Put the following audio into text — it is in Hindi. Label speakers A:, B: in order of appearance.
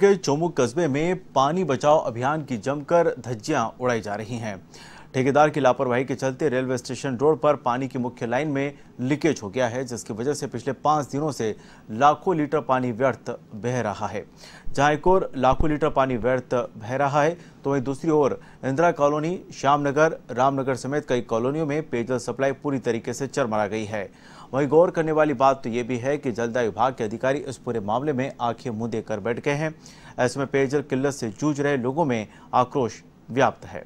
A: के चोमुक कस्बे में पानी बचाओ अभियान की जमकर धज्जियाँ उड़ाई जा रही हैं। ठेकेदार की लापरवाही के चलते रेलवे स्टेशन रोड पर पानी की मुख्य लाइन में लीकेज हो गया है, जिसकी वजह से पिछले पाँच दिनों से लाखों लीटर पानी व्यर्थ बह रहा है। जहाँ एक ओर लाखों लीटर पानी व्यर्थ बह रहा है तो वहीं दूसरी ओर इंदिरा कॉलोनी, श्यामनगर, रामनगर समेत कई कॉलोनियों में पेयजल सप्लाई पूरी तरीके से चरमरा गई है। वहीं गौर करने वाली बात तो ये भी है कि जलदाय विभाग के अधिकारी इस पूरे मामले में आँखें मुँह देकर बैठ गए हैं। ऐसे में पेयजल किल्लत से जूझ रहे लोगों में आक्रोश व्याप्त है।